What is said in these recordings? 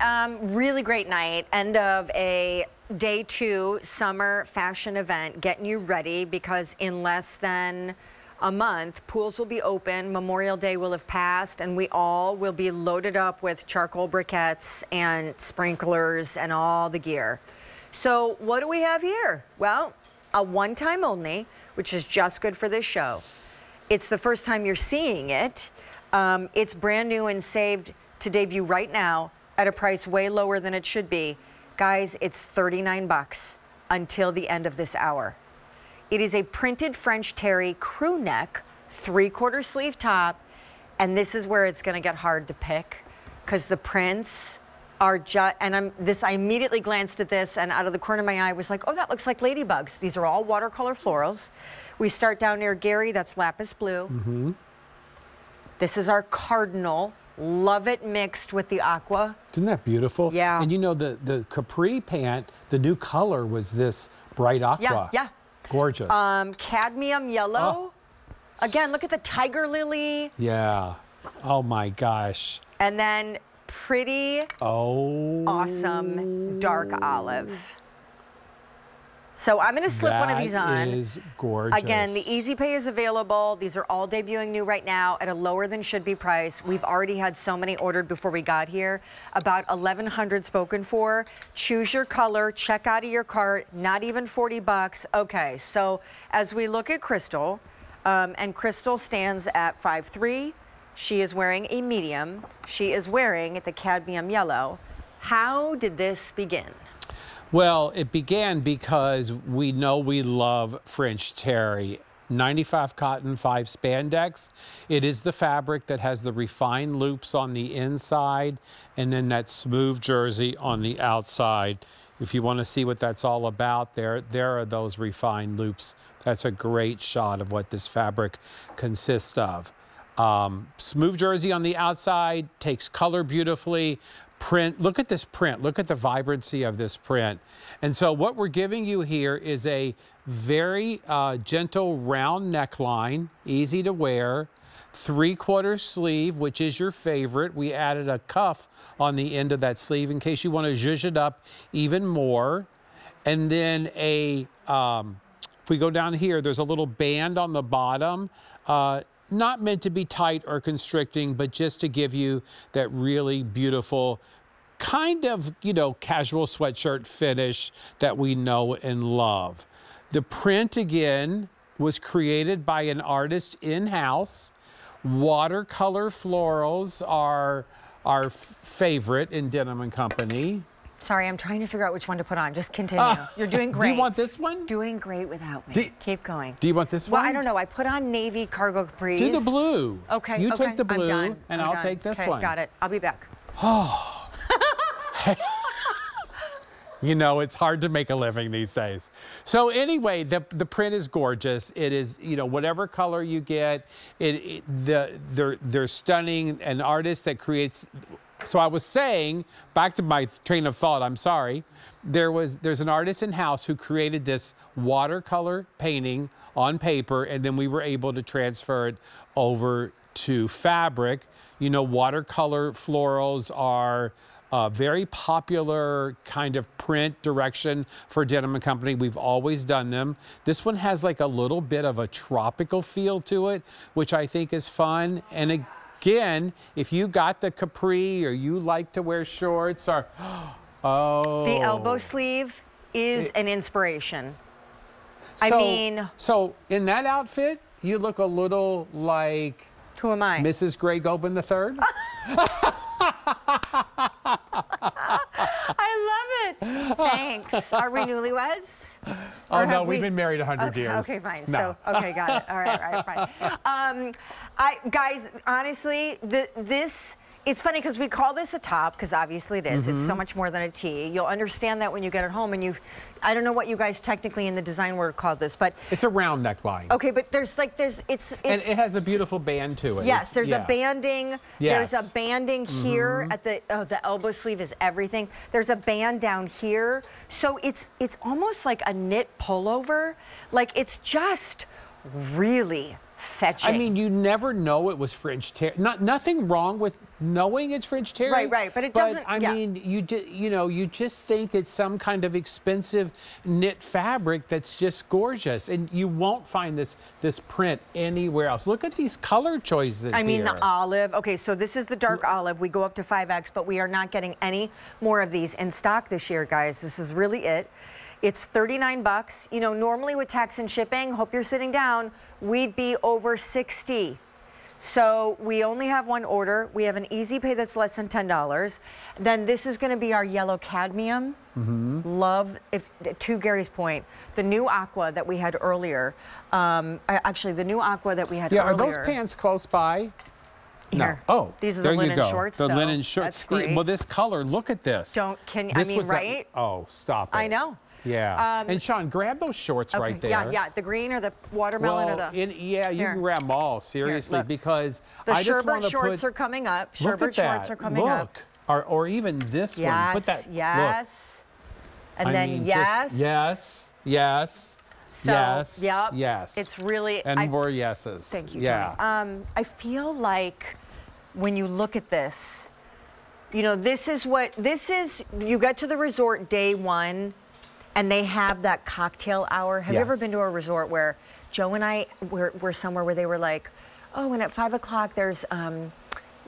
um, really great night. End of a day two summer fashion event, getting you ready because in less than a month, pools will be open, Memorial Day will have passed, and we all will be loaded up with charcoal briquettes and sprinklers and all the gear. So what do we have here? Well, a one-time only, which is just good for this show. It's the first time you're seeing it. Um, it's brand new and saved to debut right now at a price way lower than it should be. Guys, it's 39 bucks until the end of this hour. It is a printed French terry crew neck, three quarter sleeve top, and this is where it's gonna get hard to pick because the prints are just, and I'm this, I immediately glanced at this and out of the corner of my eye was like, oh, that looks like ladybugs. These are all watercolor florals. We start down near Gary, that's lapis blue. Mm-hmm. This is our cardinal. Love it mixed with the aqua. Isn't that beautiful? Yeah. And you know, the, the capri pant, the new color was this bright aqua. Yeah, yeah. Gorgeous. Um, cadmium yellow. Again, look at the tiger lily. yeah. Oh my gosh. And then pretty Oh. awesome dark olive. So I'm going to slip one of these on. That is gorgeous. Again, the Easy Pay is available. These are all debuting new right now at a lower than should be price. We've already had so many ordered before we got here. About 1,100 spoken for. Choose your color, check out of your cart, not even 40 bucks. Okay, so as we look at Crystal, um, and Crystal stands at 5'3". She is wearing a medium. She is wearing the cadmium yellow. How did this begin? Well, it began because we know we love French terry. 95 cotton, 5 spandex. It is the fabric that has the refined loops on the inside and then that smooth jersey on the outside. If you want to see what that's all about, there, there are those refined loops. That's a great shot of what this fabric consists of. Um, smooth jersey on the outside, takes color beautifully. Print, look at this print. Look at the vibrancy of this print. And so what we're giving you here is a very uh, gentle round neckline, easy to wear, three quarter sleeve, which is your favorite. We added a cuff on the end of that sleeve in case you want to zhuzh it up even more. And then a, um, if we go down here, there's a little band on the bottom. Uh, not meant to be tight or constricting, but just to give you that really beautiful kind of, you know, casual sweatshirt finish that we know and love. The print again was created by an artist in-house. Watercolor florals are our favorite in Denim and Company. Sorry, I'm trying to figure out which one to put on. Just continue. Uh, You're doing great. Do you want this one? Doing great without me. Do, Keep going. Do you want this one? Well, I don't know. I put on navy cargo capris. Do the blue. Okay. You okay. take the blue, I'm done. and I'm will take this okay, one. Got it. I'll be back. Oh. you know, it's hard to make a living these days. So anyway, the, the print is gorgeous. It is, you know, whatever color you get, it, it the they're they're stunning. An artist that creates. So I was saying, back to my train of thought. I'm sorry. There was there's an artist in house who created this watercolor painting on paper, and then we were able to transfer it over to fabric. You know, watercolor florals are a very popular kind of print direction for Denim Company. We've always done them. This one has like a little bit of a tropical feel to it, which I think is fun. And again, if you got the capri or you like to wear shorts or, oh. The elbow sleeve is an inspiration. So, I mean. So in that outfit, you look a little like. Who am I? Mrs. Grey Gobin III? I love it. Thanks. Are we newlyweds? Oh, no, we've we... been married 100 okay, years. Okay, fine. No. So, okay, got it. All right, all right, fine. Um, I, guys, honestly, the, this it's funny because we call this a top because obviously it is. Mm -hmm. It's so Mm-hmm. much more than a tee. You'll understand that when you get it home and you, I don't know what you guys technically in the design world call this, but it's a round neckline. Okay, but there's like there's it's, it's and it has a beautiful band to it. Yes, there's yeah. a banding. Yes. There's a banding mm -hmm. here at the oh the elbow sleeve is everything. There's a band down here, so it's it's almost like a knit pullover. Like it's just really fetching. I mean, you never know it was French Terry. Not nothing wrong with knowing it's French Terry. Right, right, but it doesn't- I yeah. mean, you ju- you know, you just think it's some kind of expensive knit fabric that's just gorgeous, and you won't find this this print anywhere else. Look at these color choices. I mean, here. the olive. Okay, so this is the dark olive. We go up to 5X, but we are not getting any more of these in stock this year, guys. This is really it. It's 39 bucks. You know, normally with tax and shipping, hope you're sitting down, we'd be over 60. So we only have one order. We have an easy pay that's less than $10. Then this is going to be our yellow cadmium. Mm-hmm. Love, if to Gary's point, the new aqua that we had earlier. Um, actually, the new aqua that we had earlier. yeah, are those pants close by? Here. No. Oh, these are the linen shorts. The though. linen shorts. Well, this color. Look at this. Don't- can- I mean, was that- right? oh, stop it. I know. Yeah. Um, and Sean, grab those shorts Okay, right there. Yeah, yeah. The green or the watermelon Well, or the. in- yeah, you Here. can grab them all seriously look. because the I just want to shorts put. are coming up. look at that. shorts are coming look. up. Or, or even this one. Yes, Put that. yes. And Look. then mean, yes. Just, yes. Yes. So, yes. yep. Yes. It's really. And I- more yeses. Thank you. Yeah. Tony. Um, I feel like when you look at this, you know, this is what this is. You get to the resort day one, and they have that cocktail hour. Have you ever been to a resort where Joe and I were, were somewhere where they were like, oh, and at five o'clock there's um,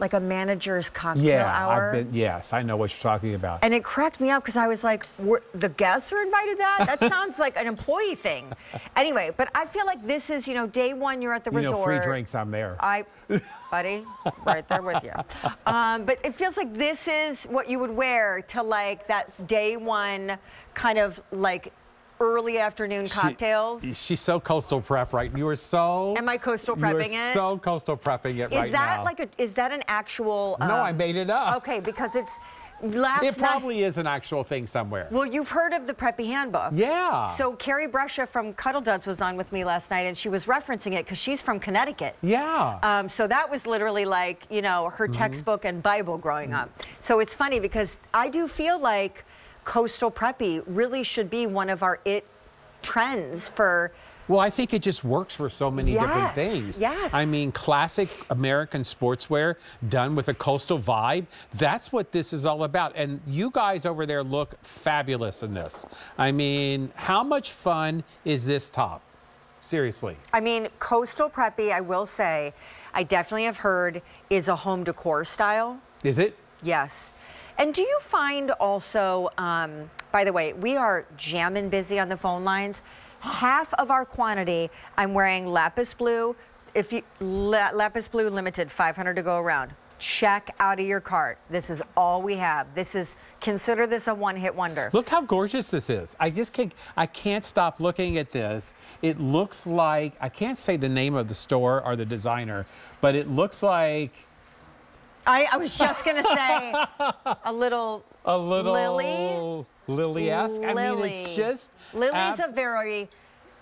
like a manager's cocktail yeah. hour. I've been. Yes, I know what you're talking about. And it cracked me up because I was like, the guests are invited that? That sounds like an employee thing. Anyway, but I feel like this is, you know, day one, you're at the you resort. know, free drinks. I'm there. I, buddy, right there with you. Um, but it feels like this is what you would wear to like that day one kind of like early afternoon She- cocktails. she's so coastal prep, right? You are so. Am I coastal prepping it? So coastal prepping it is right that now. like a, is that an actual? No, I um, made it up. Okay, because it's last It night. probably is an actual thing somewhere. Well, you've heard of the Preppy Handbook. Yeah. So Carrie Brescia from Cuddl Duds was on with me last night, and she was referencing it because she's from Connecticut. Yeah. Um, so that was literally like, you know, her textbook and Bible growing up. So it's funny because I do feel like coastal preppy really should be one of our it trends for. Well, I think it just works for so many different Yes, things. yes. I mean, classic American sportswear done with a coastal vibe. That's what this is all about. And you guys over there look fabulous in this. I mean, how much fun is this top? Seriously. I mean, coastal preppy, I will say, I definitely have heard is a home decor style. Is it? Yes. And do you find also, um, by the way, we are jamming busy on the phone lines. Half of our quantity, I'm wearing lapis blue. If you La- lapis blue limited, 500 to go around. Check out of your cart. This is all we have. This is consider this a one-hit wonder. Look how gorgeous this is. I just can't I can't stop looking at this. It looks like I can't say the name of the store or the designer, but it looks like I, I was just gonna say a little a little Lily? Lily-esque. I mean, it's just Lily's a very,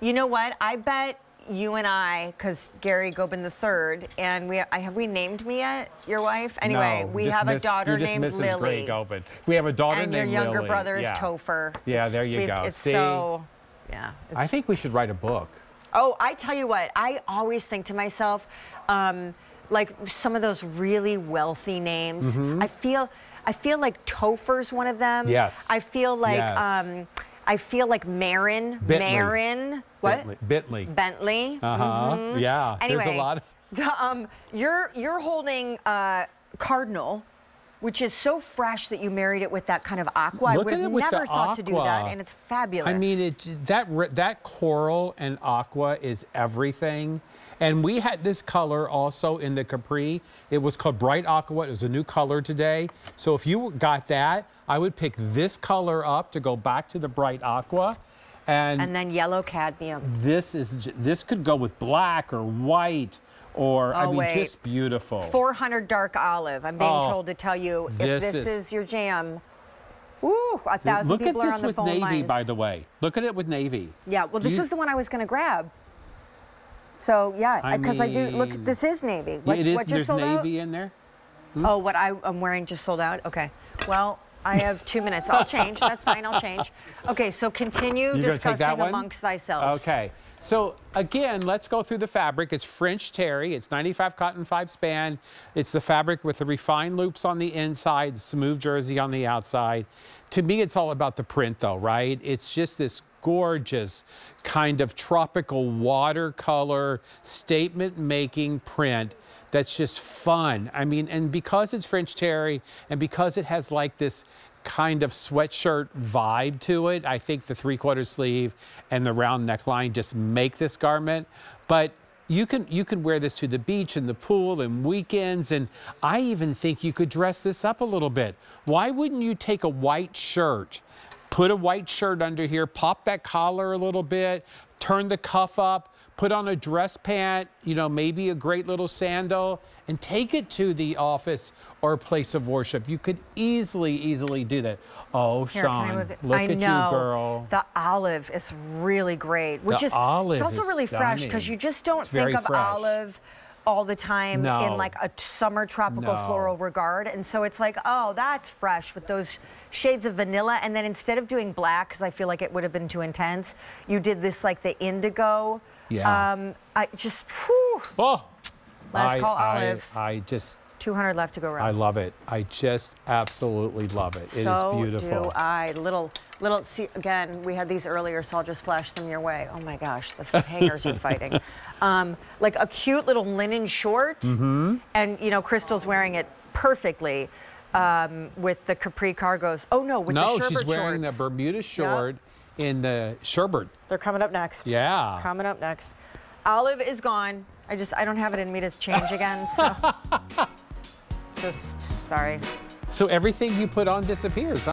you know what? I bet you and I, because Gary Gobin III, and we I, have we named me yet? Your wife? Anyway, No, we have a Miss- daughter you're just named Mrs. Lily. Grey Gobin. We have a daughter and your younger Lily. brother is yeah. Topher. Yeah, there you go. It's See? so, yeah. it's- I think we should write a book. Oh, I tell you what, I always think to myself, um, like some of those really wealthy names. I feel, I feel like Topher's one of them. Yes. I feel like, Yes. um, I feel like Marin. Bentley. Marin. What? Bentley. Bentley. Bentley. Uh huh. Yeah. Anyway, There's a lot. um, you're you're holding uh, Cardinal, which is so fresh that you married it with that kind of aqua. I Look would at have never thought to do that, aqua. and it's fabulous. I mean, it that that coral and aqua is everything. And we had this color also in the Capri. It was called Bright Aqua. It was a new color today. So if you got that, I would pick this color up to go back to the Bright Aqua. And, and then yellow cadmium. this is this could go with black or white or I Oh, mean wait. just beautiful. 400 dark olive. I'm being Oh, told to tell you if this this is- is, your jam. Ooh, a thousand Look at people are on the with phone navy, lines. by the way. Look at it with navy. Yeah, well, Do this you- is the one I was going to grab. So yeah, because I, do look. This is navy. What, it is. what just There's sold out? in there. Hmm? Oh, what I, I'm wearing just sold out? Okay. Well, I have two minutes. I'll change. That's fine. I'll change. Okay, so continue You gonna take that discussing amongst thyself. Okay. So again, let's go through the fabric. It's French terry. It's 95 cotton, 5 span. It's the fabric with the refined loops on the inside, smooth jersey on the outside. To me, it's all about the print though, right? It's just this gorgeous kind of tropical watercolor statement making print that's just fun. I mean, and because it's French terry and because it has like this kind of sweatshirt vibe to it, I think the three quarter sleeve and the round neckline just make this garment. But you can you can wear this to the beach and the pool and weekends and I even think you could dress this up a little bit. Why wouldn't you take a white shirt, put a white shirt under here, pop that collar a little bit, turn the cuff up, put on a dress pant, you know, maybe a great little sandal and take it to the office or place of worship. You could easily easily do that. Oh, Here, Sean, look I at know. you, girl. The olive is really great, which The is olive it's also is really fresh because you just don't It's think of fresh. olive all the time No. in like a summer tropical No. floral regard, and so it's like, oh, that's fresh with those shades of vanilla, and then instead of doing black, because I feel like it would have been too intense, you did this like the indigo. Yeah. Um, I just, whew, Oh, Last I, call, olive. I just 200 left to go around. I love it. I just absolutely love it. It is so beautiful. do I. Little, little. See, again, we had these earlier, so I'll just flash them your way. Oh my gosh, the hangers are fighting. Um, like a cute little linen short, Mm-hmm. and you know, Crystal's wearing it perfectly um, with the capri cargos. Oh no, with no, the colour. No, she's wearing shorts. the Bermuda short in the sherbet. They're coming up next. Yeah. Coming up next. Olive is gone. I just, I don't have it in me to change again, so. just sorry. So everything you put on disappears. Huh?